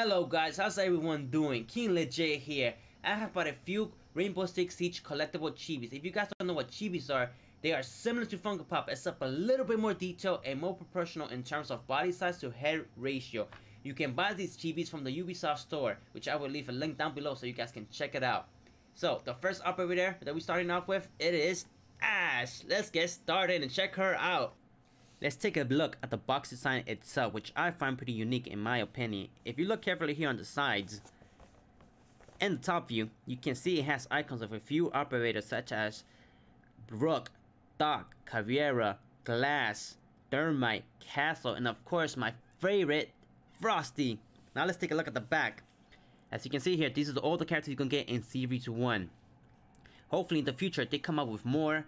Hello guys, how's everyone doing? King Legiit here. I have bought a few Rainbow Six Siege collectible chibis. If you guys don't know what chibis are, they are similar to Funko Pop except a little bit more detailed and more proportional in terms of body size to head ratio. You can buy these chibis from the Ubisoft store, which I will leave a link down below so you guys can check it out. So, the first operator that we're starting off with, it is Ash. Let's get started and check her out. Let's take a look at the box design itself, which I find pretty unique in my opinion. If you look carefully here on the sides, in the top view, you can see it has icons of a few operators such as Rook, Doc, Caveira, Glass, Thermite, Castle, and of course my favorite, Frosty. Now let's take a look at the back. As you can see here, these are all the characters you can get in Series 1. Hopefully in the future, they come up with more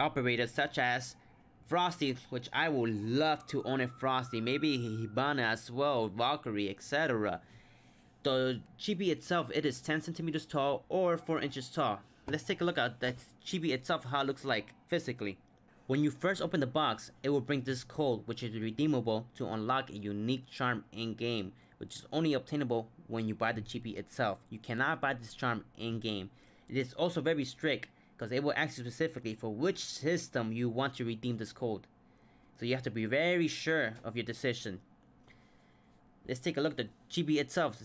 operators such as Frosty, which I would love to own a Frosty, maybe Hibana as well, Valkyrie, etc. The chibi itself, it is 10 centimeters tall or 4 inches tall. Let's take a look at that chibi itself, how it looks like physically. When you first open the box, it will bring this code, which is redeemable to unlock a unique charm in-game, which is only obtainable when you buy the chibi itself. You cannot buy this charm in-game. It is also very strict because it will ask you specifically for which system you want to redeem this code. So you have to be very sure of your decision. Let's take a look at the chibi itself.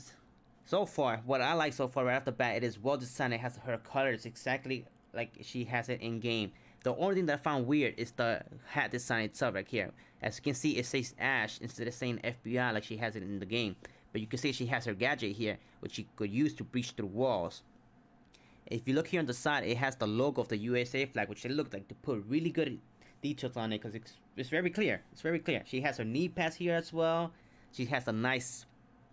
So far, what I like so far right off the bat, it is well designed. It has her colors exactly like she has it in game. The only thing that I found weird is the hat design itself right here. As you can see, it says Ash instead of saying FBI like she has it in the game. But you can see she has her gadget here, which she could use to breach through walls. If you look here on the side, it has the logo of the USA flag, which they look like to put really good details on it because it's, it's very clear. It's very clear. She has her knee pads here as well. She has a nice,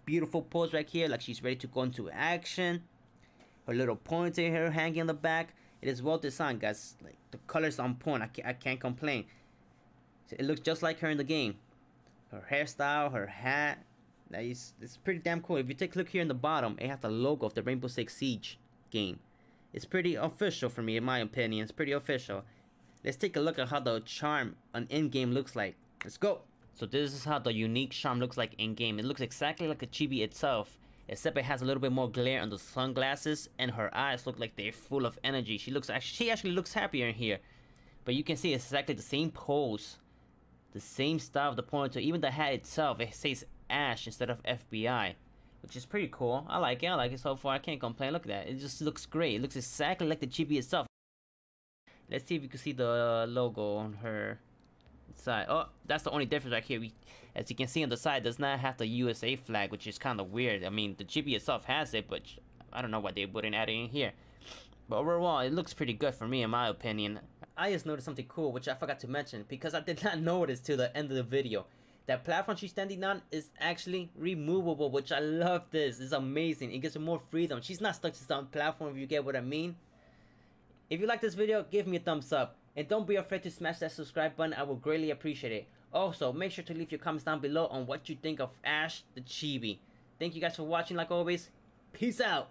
beautiful pose right here, like she's ready to go into action. Her little pointer here hanging in the back. It is well designed, guys. Like the colors on point. I can't, I can't complain. It looks just like her in the game. Her hairstyle, her hat. That is, it's pretty damn cool. If you take a look here in the bottom, it has the logo of the Rainbow Six Siege game. It's pretty official for me, in my opinion. It's pretty official. Let's take a look at how the charm on in-game looks like. Let's go! So this is how the unique charm looks like in-game. It looks exactly like a chibi itself, except it has a little bit more glare on the sunglasses, and her eyes look like they're full of energy. She looks she actually looks happier in here. But you can see exactly the same pose, the same style of the pointer, even the hat itself, it says Ash instead of FBI which is pretty cool. I like it. I like it so far. I can't complain. Look at that. It just looks great. It looks exactly like the chibi itself. Let's see if you can see the logo on her side. Oh, that's the only difference right here. We, as you can see on the side, does not have the USA flag, which is kind of weird. I mean, the chibi itself has it, but I don't know why they wouldn't add it in here. But overall, it looks pretty good for me, in my opinion. I just noticed something cool, which I forgot to mention, because I did not notice till the end of the video. That platform she's standing on is actually removable, which I love this. It's amazing. It gives her more freedom. She's not stuck to some platform, if you get what I mean. If you like this video, give me a thumbs up. And don't be afraid to smash that subscribe button. I will greatly appreciate it. Also, make sure to leave your comments down below on what you think of Ash the Chibi. Thank you guys for watching like always. Peace out.